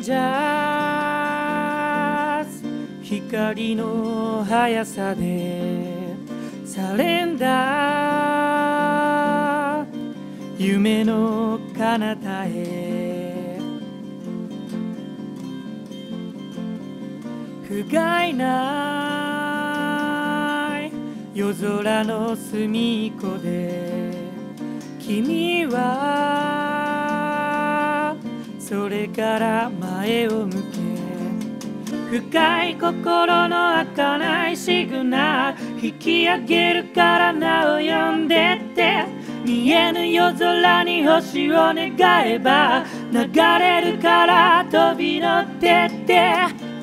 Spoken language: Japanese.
ジャーズ光の速さでサレンダー夢の彼方へ。不甲斐ない。夜空の隅っこで。君はそれから前を向け深い心の開かないシグナル引き上げるから名を呼んでって見えぬ夜空に星を願えば流れるから飛び乗ってって。